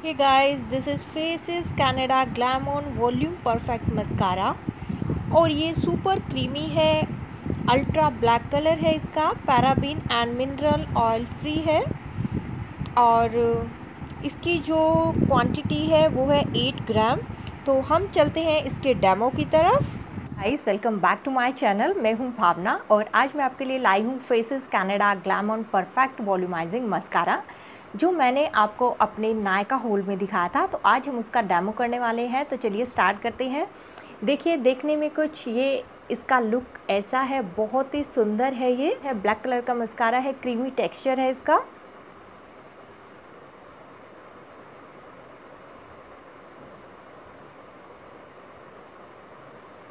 Hey guys, this is Faces Canada glam On Volume Perfect Mascara. और ये super creamy है ultra black colour है इसका paraben and mineral oil free है। और इसकी जो क्वांटिटी है वो है एट ग्राम तो हम चलते हैं इसके डेमो की तरफ़। Guys welcome back to my channel मैं हूँ भावना और आज मैं आपके लिए लाई हूँ Faces Canada glam on perfect volumising mascara जो मैंने आपको अपने नायका होल में दिखाया था तो आज हम उसका डेमो करने वाले हैं। तो चलिए स्टार्ट करते हैं। देखिए, देखने में कुछ ये, इसका लुक ऐसा है, बहुत ही सुंदर है ये। है ब्लैक कलर का मस्कारा है क्रीमी टेक्सचर है इसका।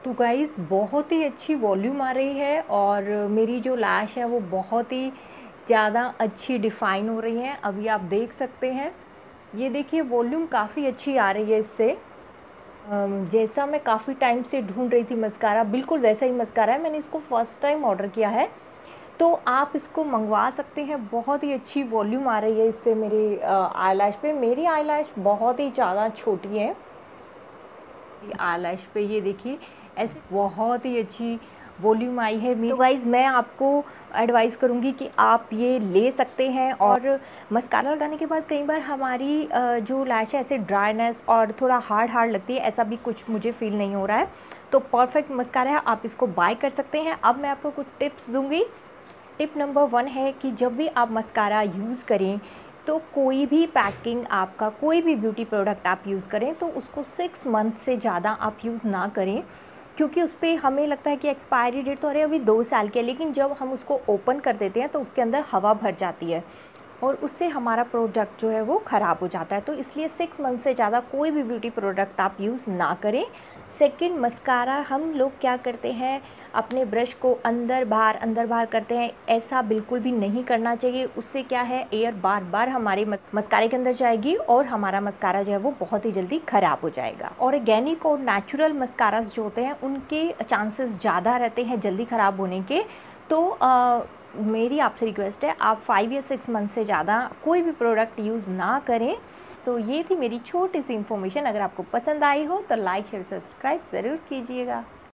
तो गाइज़ बहुत ही अच्छी वॉल्यूम आ रही है और मेरी जो लाश है, वो बहुत ही ज़्यादा अच्छी डिफ़ाइन हो रही हैं, अभी आप देख सकते हैं। ये देखिए, वॉल्यूम काफ़ी अच्छी आ रही है इससे। जैसा मैं काफ़ी टाइम से ढूंढ रही थी मस्कारा, बिल्कुल वैसा ही मस्कारा है, मैंने इसको फ़र्स्ट टाइम ऑर्डर किया है। तो आप इसको मंगवा सकते हैं, बहुत ही अच्छी वॉल्यूम आ रही है इससे मेरी आई पे। मेरी आई बहुत ही ज़्यादा छोटी है। आई पे ये देखिए, ऐसे बहुत ही अच्छी वॉल्यूम आई है। तो गाइज़ मैं आपको एडवाइस करूँगी कि आप ये ले सकते हैं और मस्कारा लगाने के बाद कई बार हमारी जो लैश है ऐसे ड्राइनेस और थोड़ा हार्ड हार्ड लगती है ऐसा भी कुछ मुझे फील नहीं हो रहा है। तो परफेक्ट मस्कारा है आप इसको बाय कर सकते हैं। अब मैं आपको कुछ टिप्स दूँगी। टिप नंबर वन है कि जब भी आप मस्कारा यूज़ करें तो कोई भी पैकिंग आपका कोई भी ब्यूटी प्रोडक्ट आप यूज़ करें तो उसको सिक्स मंथ से ज़्यादा आप यूज़ ना करें। क्योंकि उस पर हमें लगता है कि एक्सपायरी डेट तो अरे अभी दो साल की है, लेकिन जब हम उसको ओपन कर देते हैं तो उसके अंदर हवा भर जाती है। और उससे हमारा प्रोडक्ट जो है वो ख़राब हो जाता है। तो इसलिए सिक्स मंथ से ज़्यादा कोई भी ब्यूटी प्रोडक्ट आप यूज़ ना करें। सेकंड मस्कारा हम लोग क्या करते हैं? अपने ब्रश को अंदर बाहर अंदर बाहर करते हैं। ऐसा बिल्कुल भी नहीं करना चाहिए। उससे क्या है? एयर बार बार हमारे मस्कारे के अंदर जाएगी और हमारा मस्कारा जो है वो बहुत ही जल्दी ख़राब हो जाएगा। ऑर्गेनिक और नेचुरल मस्कारास जो होते हैं, उनके चांसेस ज़्यादा रहते हैं जल्दी ख़राब होने के। तो आ, मेरी आपसे रिक्वेस्ट है आप फाइव या सिक्स मंथ से ज़्यादा कोई भी प्रोडक्ट यूज़ ना करें। तो ये थी मेरी छोटी सी इन्फॉर्मेशन अगर आपको पसंद आई हो तो लाइक शेयर सब्सक्राइब ज़रूर कीजिएगा।